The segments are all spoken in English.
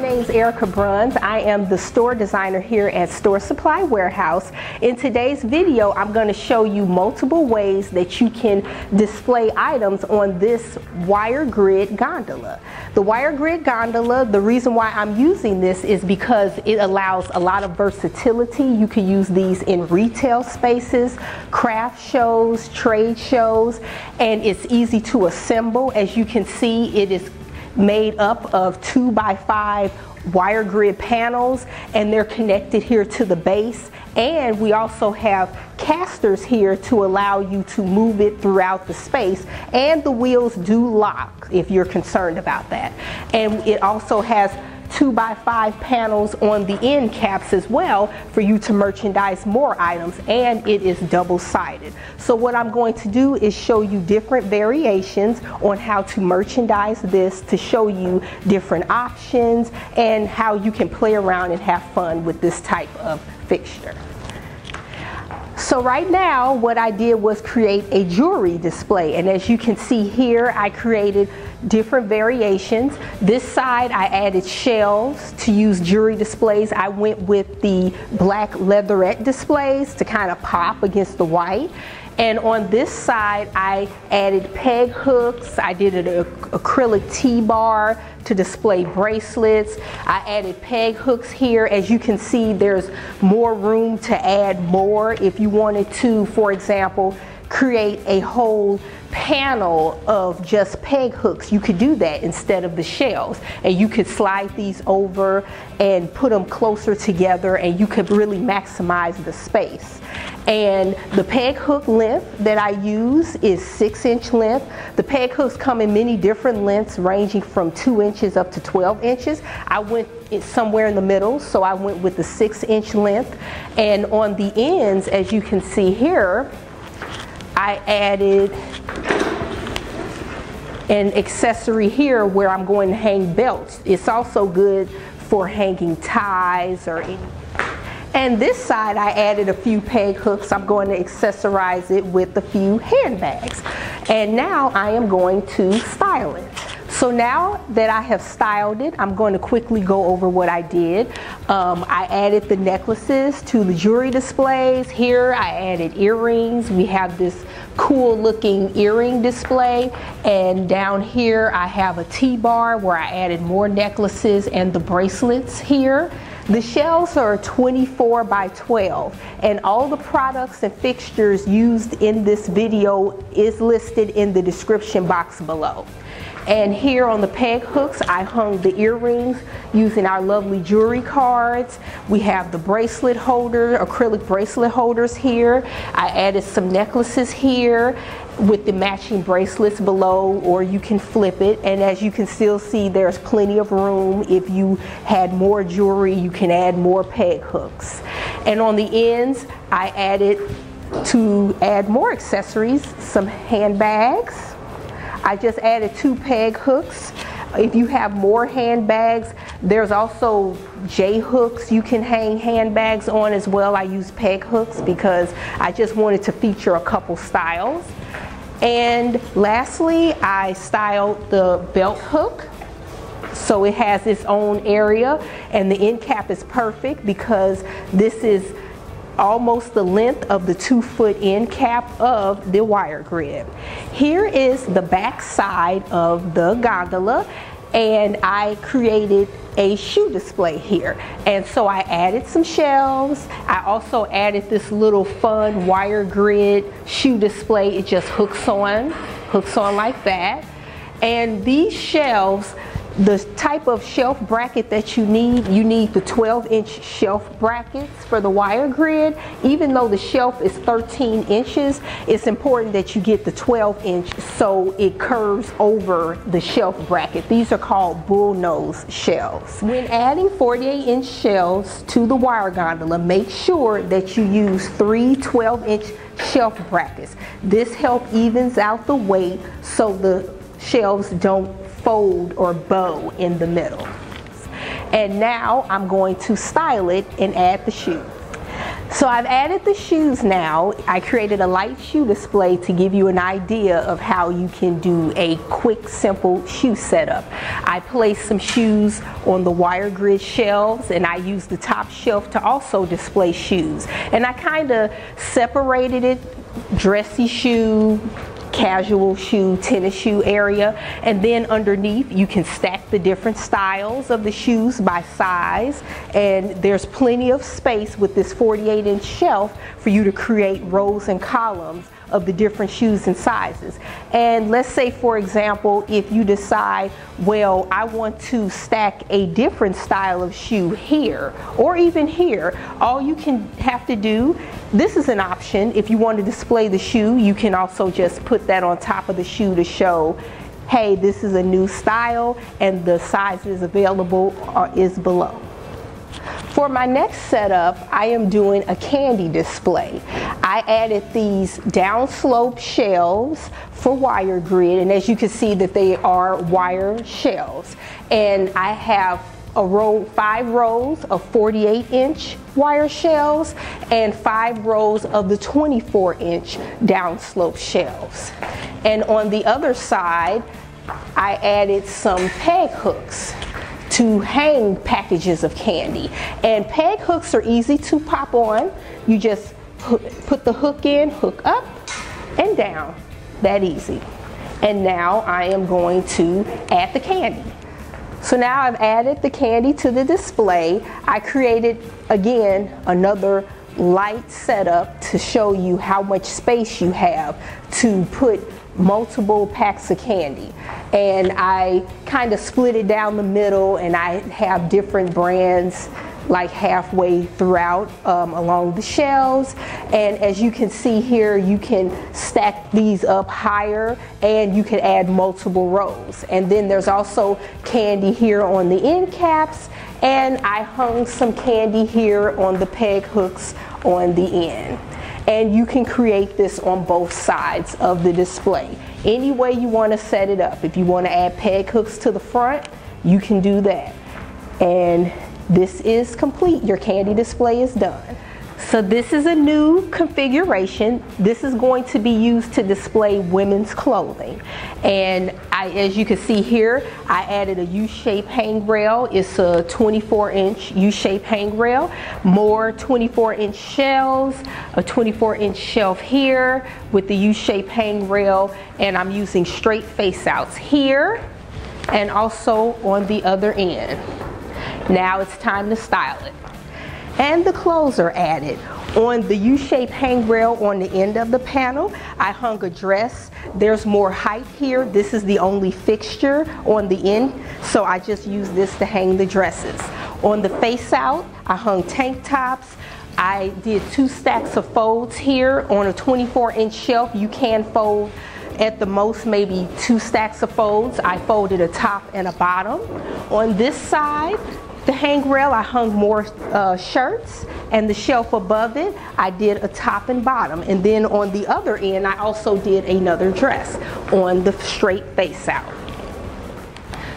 My name is Erica Bruns. I am the store designer here at Store Supply Warehouse. In today's video, I'm going to show you multiple ways that you can display items on this wire grid gondola. The wire grid gondola, the reason why I'm using this is because it allows a lot of versatility. You can use these in retail spaces, craft shows, trade shows, and it's easy to assemble. As you can see, it is made up of two by five wire grid panels and they're connected here to the base. And we also have casters here to allow you to move it throughout the space. And the wheels do lock if you're concerned about that. And it also has two by five panels on the end caps as well for you to merchandise more items and it is double sided. So what I'm going to do is show you different variations on how to merchandise this to show you different options and how you can play around and have fun with this type of fixture. So right now what I did was create a jewelry display and as you can see here I created different variations. This side I added shelves to use jewelry displays. I went with the black leatherette displays to kind of pop against the white. And on this side, I added peg hooks. I did an acrylic T-bar to display bracelets. I added peg hooks here. As you can see, there's more room to add more if you wanted to, for example, create a whole panel of just peg hooks. You could do that instead of the shells. And you could slide these over and put them closer together and you could really maximize the space. And the peg hook length that I use is six inch length. The peg hooks come in many different lengths ranging from two inches up to 12 inches. I went somewhere in the middle, so I went with the six inch length. And on the ends, as you can see here, I added an accessory here where I'm going to hang belts. It's also good for hanging ties or any. And this side I added a few peg hooks. I'm going to accessorize it with a few handbags. And now I am going to style it. So now that I have styled it, I'm going to quickly go over what I did. Um, I added the necklaces to the jewelry displays. Here I added earrings. We have this cool looking earring display. And down here I have a T-bar where I added more necklaces and the bracelets here. The shelves are 24 by 12 and all the products and fixtures used in this video is listed in the description box below. And here on the peg hooks, I hung the earrings using our lovely jewelry cards. We have the bracelet holder, acrylic bracelet holders here. I added some necklaces here with the matching bracelets below or you can flip it and as you can still see there's plenty of room if you had more jewelry you can add more peg hooks and on the ends I added to add more accessories some handbags I just added two peg hooks. If you have more handbags, there's also J hooks you can hang handbags on as well. I use peg hooks because I just wanted to feature a couple styles. And lastly, I styled the belt hook. So it has its own area and the end cap is perfect because this is almost the length of the two foot end cap of the wire grid. Here is the back side of the gondola and I created a shoe display here. And so I added some shelves. I also added this little fun wire grid shoe display. It just hooks on, hooks on like that. And these shelves the type of shelf bracket that you need, you need the 12 inch shelf brackets for the wire grid. Even though the shelf is 13 inches, it's important that you get the 12 inch so it curves over the shelf bracket. These are called bull nose shelves. When adding 48 inch shelves to the wire gondola, make sure that you use three 12 inch shelf brackets. This help evens out the weight so the shelves don't fold or bow in the middle. And now I'm going to style it and add the shoe. So I've added the shoes now. I created a light shoe display to give you an idea of how you can do a quick, simple shoe setup. I placed some shoes on the wire grid shelves and I used the top shelf to also display shoes. And I kind of separated it, dressy shoe, casual shoe, tennis shoe area. And then underneath you can stack the different styles of the shoes by size. And there's plenty of space with this 48 inch shelf for you to create rows and columns of the different shoes and sizes. And let's say, for example, if you decide, well, I want to stack a different style of shoe here or even here, all you can have to do, this is an option. If you want to display the shoe, you can also just put that on top of the shoe to show hey, this is a new style and the sizes available are, is below. For my next setup, I am doing a candy display. I added these downslope shelves for wire grid, and as you can see that they are wire shelves. And I have a row, five rows of 48 inch wire shelves and five rows of the 24 inch downslope shelves. And on the other side, I added some peg hooks to hang packages of candy. And peg hooks are easy to pop on. You just put the hook in, hook up and down. That easy. And now I am going to add the candy. So now I've added the candy to the display. I created, again, another light setup to show you how much space you have to put multiple packs of candy. And I kind of split it down the middle and I have different brands like halfway throughout um, along the shelves. And as you can see here, you can stack these up higher and you can add multiple rows. And then there's also candy here on the end caps and I hung some candy here on the peg hooks on the end and you can create this on both sides of the display. Any way you want to set it up. If you want to add peg hooks to the front, you can do that. And this is complete. Your candy display is done. So this is a new configuration. This is going to be used to display women's clothing. And I, as you can see here, I added a U-shaped hang rail. It's a 24 inch U-shaped hang rail. More 24 inch shelves, a 24 inch shelf here with the U-shaped hang rail. And I'm using straight face outs here and also on the other end. Now it's time to style it and the clothes are added. On the U-shaped hang rail on the end of the panel, I hung a dress. There's more height here. This is the only fixture on the end, so I just use this to hang the dresses. On the face out, I hung tank tops. I did two stacks of folds here on a 24 inch shelf. You can fold at the most maybe two stacks of folds. I folded a top and a bottom. On this side, the hang rail, I hung more uh, shirts, and the shelf above it, I did a top and bottom. And then on the other end, I also did another dress on the straight face out.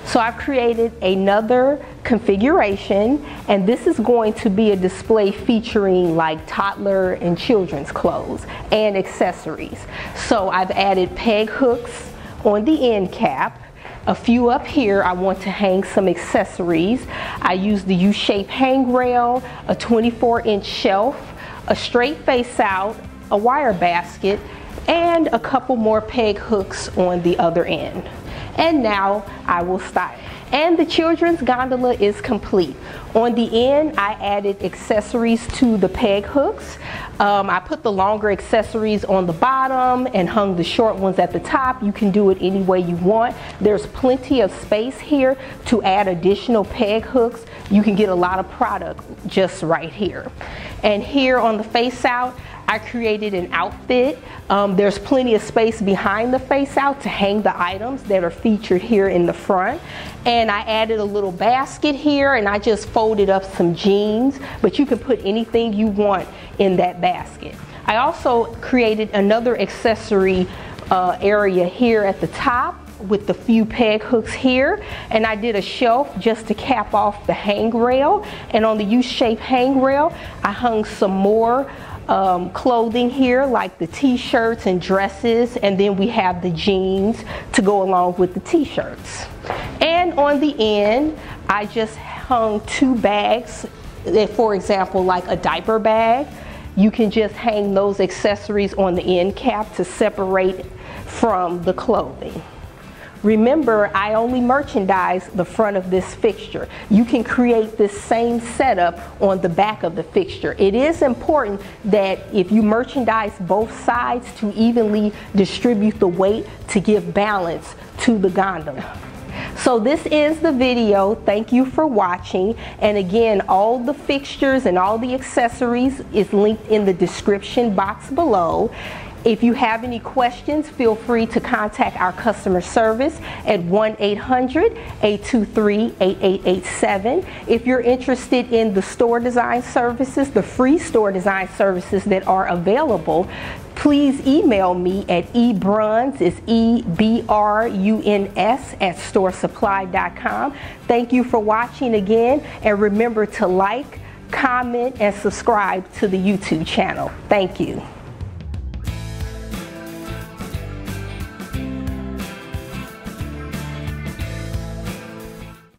So I've created another configuration and this is going to be a display featuring like toddler and children's clothes and accessories. So I've added peg hooks on the end cap a few up here I want to hang some accessories. I use the U-shaped hang rail, a 24 inch shelf, a straight face out, a wire basket, and a couple more peg hooks on the other end. And now I will style. And the children's gondola is complete. On the end, I added accessories to the peg hooks. Um, I put the longer accessories on the bottom and hung the short ones at the top. You can do it any way you want. There's plenty of space here to add additional peg hooks. You can get a lot of product just right here. And here on the face out, I created an outfit. Um, there's plenty of space behind the face out to hang the items that are featured here in the front. And I added a little basket here and I just folded up some jeans, but you can put anything you want in that basket. I also created another accessory uh, area here at the top with the few peg hooks here. And I did a shelf just to cap off the hangrail. And on the U-shaped hangrail I hung some more um, clothing here like the t-shirts and dresses. And then we have the jeans to go along with the t-shirts and on the end I just hung two bags for example like a diaper bag you can just hang those accessories on the end cap to separate from the clothing. Remember, I only merchandise the front of this fixture. You can create this same setup on the back of the fixture. It is important that if you merchandise both sides to evenly distribute the weight to give balance to the gondola. So this is the video. Thank you for watching. And again, all the fixtures and all the accessories is linked in the description box below. If you have any questions, feel free to contact our customer service at 1-800-823-8887. If you're interested in the store design services, the free store design services that are available, please email me at ebruns, it's E-B-R-U-N-S at storesupply.com. Thank you for watching again, and remember to like, comment, and subscribe to the YouTube channel. Thank you.